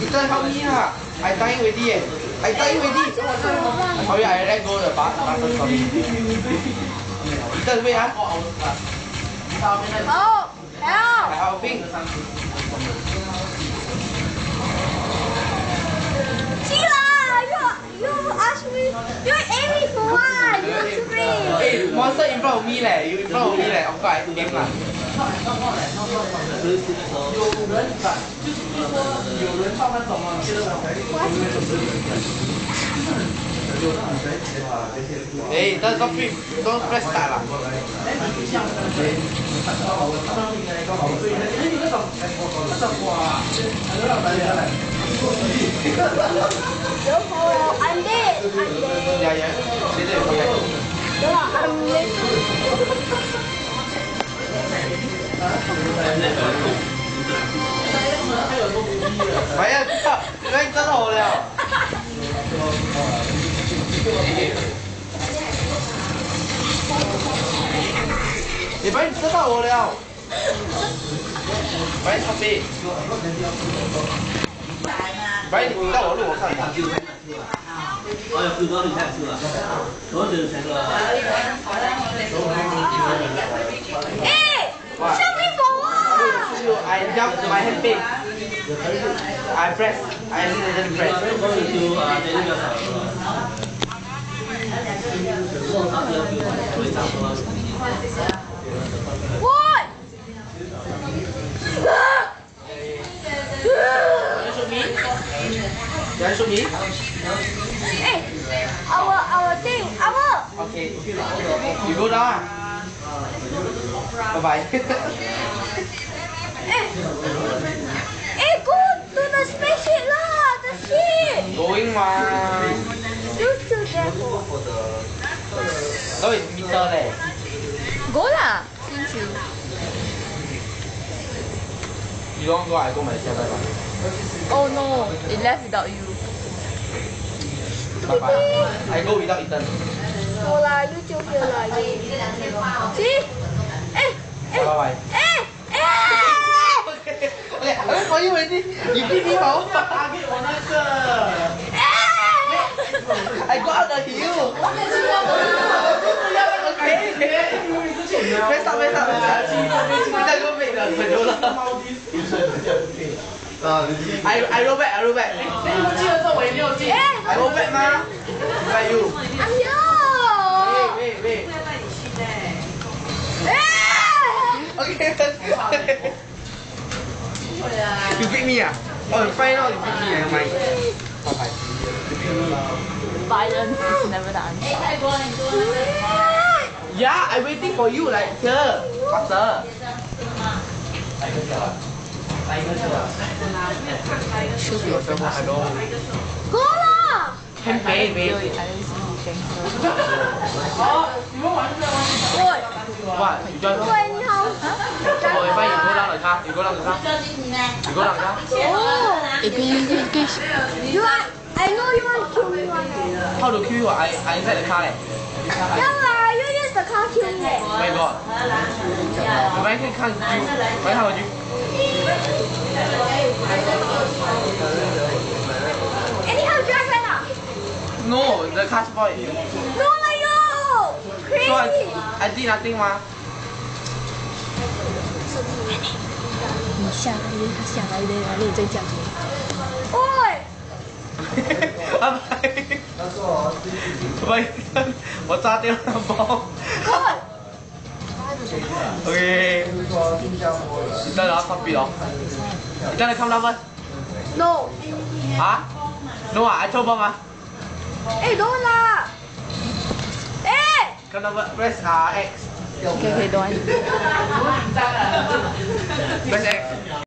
你真好意啊！还答应为弟，还答应为弟，好意还来过的，把把手收。你真会啊！好，还好，还好，兵。Monster in front of me leh, you in front of me leh, of course I game lah. 有人反，就是就是说有人放那种啊，Hey, don't don't flip, don't press start lah. Don't fall, I'm dead, I'm dead. Yeah, yeah, 绝对不会。白，你白你真的好了。白你真的好了。白你啥病？白你你让我录我看。我要回到以前是吧？早点才是啊！哎，小苹果啊！I jump, my head pain. I press, I didn't press. Đấy dạ, số gì? Hey, our our thing, our. Okay, you go down. Bye bye. hey, hey, go to the spaceship lah, the ship. Going mà. Do to that. Rồi, Peter này. Go là. Thank you. You don't go, I go myself. Bye bye. Oh no, it left without you. I go without Ethan. No lah, you still here lah. See? Eh! Eh! Eh! Eh! okay, I went for you already. You give me my own target 我那个. Eh! I go out the hill. 别上别上，下期再跟那个朋友了。I I roll back, I roll back. Then you cheer so when you cheer. Eh, I roll back ma. Where are you? I'm here. Wait, wait, wait. Okay. you pick me ah? Oh, fine now. You pick me, never mind. Violence is never the answer. Yeah, I waiting for you like here. Faster. 休息了，走。过来。前辈，别有压力，OK。好，你们玩出来玩。喂，喂，你好。喂，把镜头让给他，你给我让给他。你给我让他。哦，给给给给。You. I know you are killing me. How do QQ？I I in that card 嘞？Yeah, you use the card QQ. 没错。你们可以看 QQ，可以看 QQ。哎，你看我抓着了。No，the cat's boy. No，you. Crazy. I see nothing, mah. 哎你，你下个月还想来嘞？你真讲究。喂。哈哈，安排。他说我。喂，我扎定了包。God. OK Đây là copy đó Đây là 05 ơi No Hả? No à? Ai thơm không à? Ê đó là Ê 05 ơi Press uh, X Ok ok đoán Press X